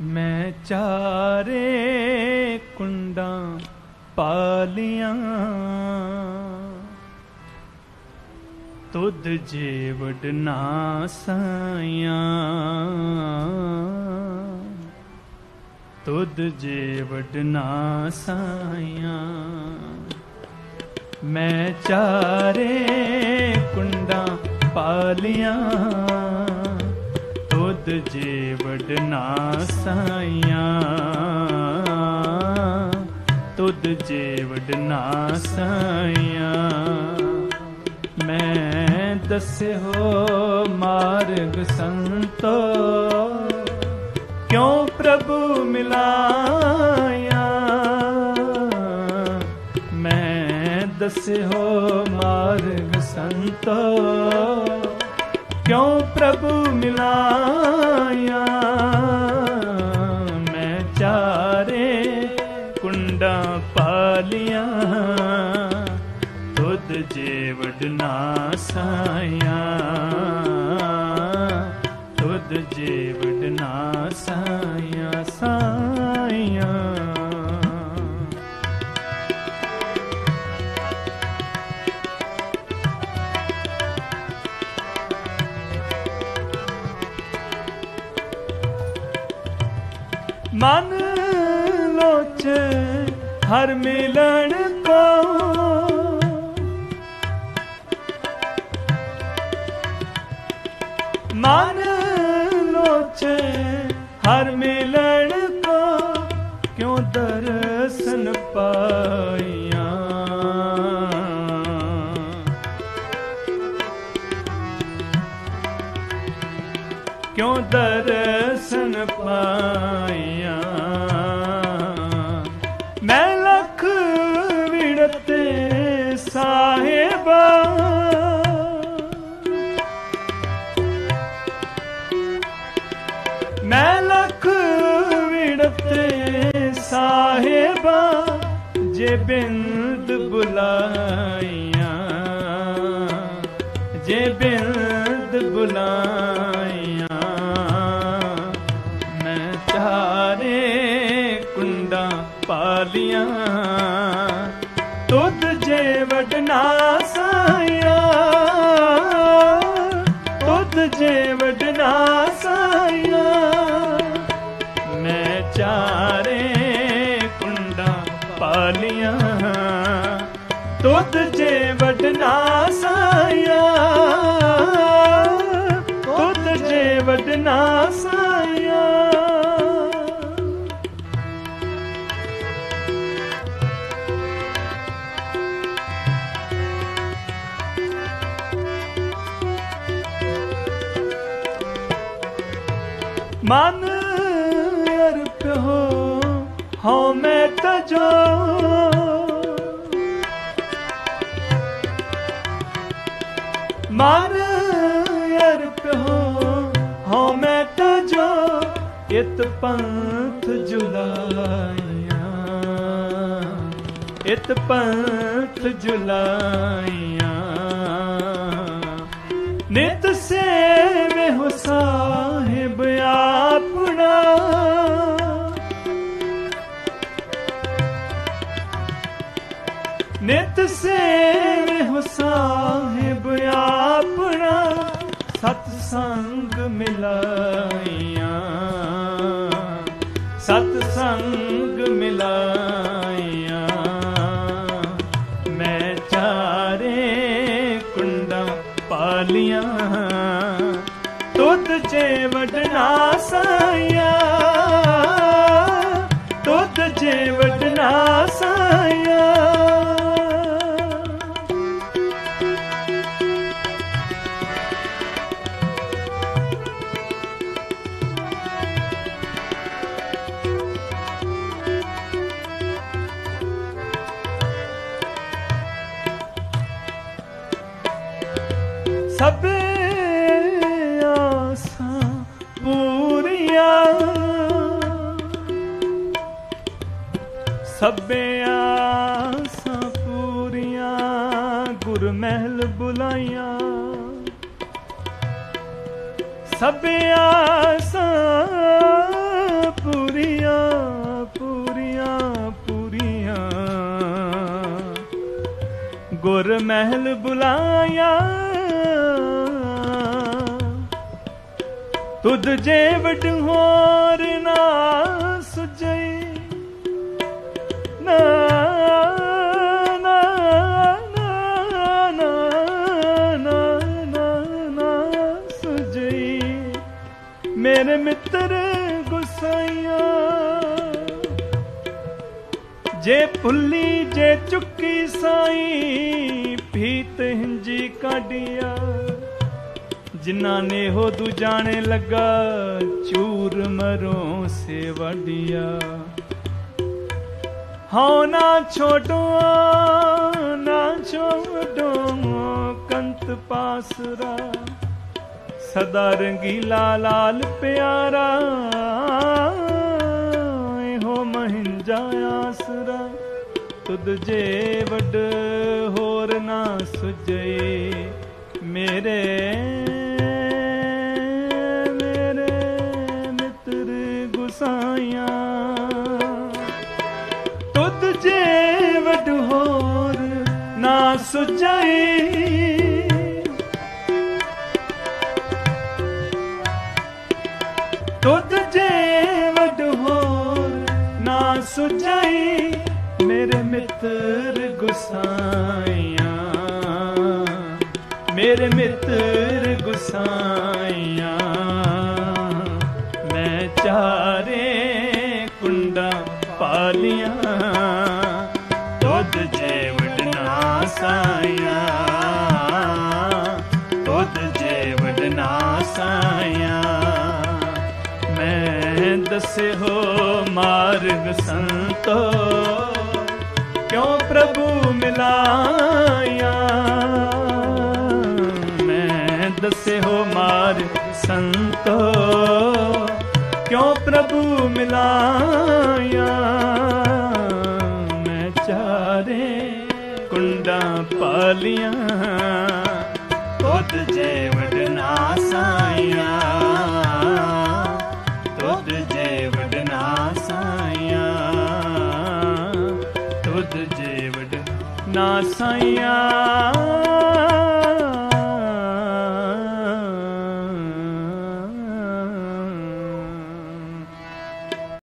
ਮੈਂ ਚਾਰੇ ਕੁੰਡਾਂ ਪਾਲੀਆਂ। ਤੁਧ ਜੇ ਵਡਨਾ ਸਾਈਆਂ। ਤੁਧ ਜੇ ਵਡਨਾ ਸਾਈਆਂ। ਮੈਂ ਚਾਰੇ ਕੁੰਡਾਂ ਪਾਲੀਆਂ। ਜੇ ਵਡਨਾ ਸਾਈਆਂ। ਤੁਧ ਜੇ ਵਡਨਾ ਸਾਈਆਂ। ਮੈਂ ਦੱਸਿਓ ਮਾਰਗ ਸੰਤੋ, ਕਿਉ ਪ੍ਰਭੂ ਮਿਲਾਇਆ? ਮੈਂ ਦੱਸਿਓ ਮਾਰਗ ਸੰਤੋ, ਕਿਉ ਪ੍ਰਭੂ ਮਿਲਾਇਆ। ਮੈਂ ਚਾਰੇ ਕੁੰਡਾਂ ਪਾਲੀਆਂ ਤੁਧ ਜੇ ਵਡਨਾ ਸਾਇਆ ਤੁਧ ਜੇ ਵਡਨਾ ਸਾਇਆ ਸਾਇਆ ਮਨ ਲੋਚ ਹਰ ਮਿਲਣ ਕੋ ਮਨ ਲੋਚ ਹਰ ਮਿਲਣ ਕਿਉਂ ਦਰਸ਼ਨ ਪਾਇਆ ਮੈਂ ਲਖ ਵਿੜਤੇ ਸਾਹਿਬਾ। ਮੈਂ ਲਖ ਵਿੜਤੇ ਸਾਹਿਬਾ ਜੇ ਬਿੰਦ ਬੁਲਾਇਆ ਜੇ ਬਿੰਦ ਬੁਲਾਈਆਂ ਜੇ ਵਡਨਾ ਸਾਇਆ ਮੈਂ ਚਾਰੇ ਕੁੰਡਾਂ ਪਾਲੀਆਂ ਤੁਧ ਜੇ ਵਡਨਾ ਮਨ ਅਰਪਿਓ ਹਉ ਮੈਂ ਤਜੋ ਮਨ ਅਰਪਿਓ ਹਉ ਮੈਂ ਤਜੋ ਇਤ ਪੰਥ ਜੁਲਾਈਆਂ, ਇਤ ਪੰਥ ਜੁਲਾਈਆਂ। ਨਿਤ ਸੇਵੇ ਸੰਗ ਮਿਲਾਈਆਂ। ਸਤ ਸੰਗ ਮਿਲਾਈਆਂ। ਮੈਂ ਚਾਰੇ ਕੁੰਡਾਂ ਪਾਲੀਆਂ। ਤੁਧ ਜੇ ਵਡਨਾ ਸਾਇਆ ਤੁਧ ਜੇ ਵਡਨਾ ਸਾਇਆ ਸਭੇ ਪੂਰੀਆਂ। ਗੁਰ ਮਹਿਲ ਬੁਲਾਈਆਂ। ਸਭੇ ਪੂਰੀਆਂ ਪੂਰੀਆਂ ਪੂਰੀਆਂ। ਗੁਰ ਮਹਿਲ ਬੁਲਾਇਆ। ਤੁਧ ਜੇ ਵਡ ਹੋਰ ਨਾ ਸੁਜਈ ਨਾ ਨਾ ਮੇਰੇ ਮਿੱਤਰ ਗੁਸਾਈਆਂ। ਜੇ ਭੁੱਲੀ ਜੇ ਚੁੱਕੀ ਸਾਈ ਜਿਨ੍ਹਾਂ ਨੇ ਹੋ ਦੂ ਜਾਣੇ ਲੱਗਾ, ਚੂਰ ਮਰੋਂ ਸੇ ਵਡਿਆ ਹਉ ਨਾ ਛੋਟੋ ਨਾ ਛੋਡੋ ਕੰਤ ਪਾਸਰਾ। ਸਦਾ ਰੰਗੀਲਾ ਲਾਲ ਪਿਆਰਾ ਹੋ ਮਹਿੰਜਾ ਆਸਰਾ। ਤੁਧ ਜੇ ਵੱਡ ਹੋਰ ਨਾ ਸੁਜੇ ਮੇਰੇ ਨਾ ਦੁੱਧ ਜੇ ਵੱਡ ਹੋਰ ਨਾ ਸੁਝਾਈ ਮੇਰੇ ਮਿੱਤਰ ਗੁਸਾਈਆਂ। ਮੇਰੇ ਮਿੱਤਰ ਗੁਸਾਈਆਂ। ਮੈਂ ਚਾਰੇ ਕੁੰਡਾ ਪਾਲੀਆਂ ਦੁੱਧ ਜੇ ਸਾਇਆ। ਨਾ ਤੁਧ ਜੇ ਵੱਡ ਨਾ ਸਾਈਆਂ ਮੈਂ ਦੱਸੇ ਹੋ ਮਾਰਗ ਸੰਤੋ, ਕਿਉਂ ਪ੍ਰਭੂ ਮਿਲਾਇਆ? ਮੈਂ ਦੱਸੇ ਹੋ ਮਾਰਗ ਸੰਤੋ, ਕਿਉਂ ਪ੍ਰਭੂ ਮਿਲਾਇਆ? ਪਾਲੀਆਂ ਤੁਧ ਜੇ ਵਡਨਾ ਸਾਈਆਂ। ਤੁਧ ਜੇ ਵਡਨਾ ਸਾਈਆਂ। ਤੁਧ ਜੇ ਵਡ ਨਾ ਸਾਈਆਂ।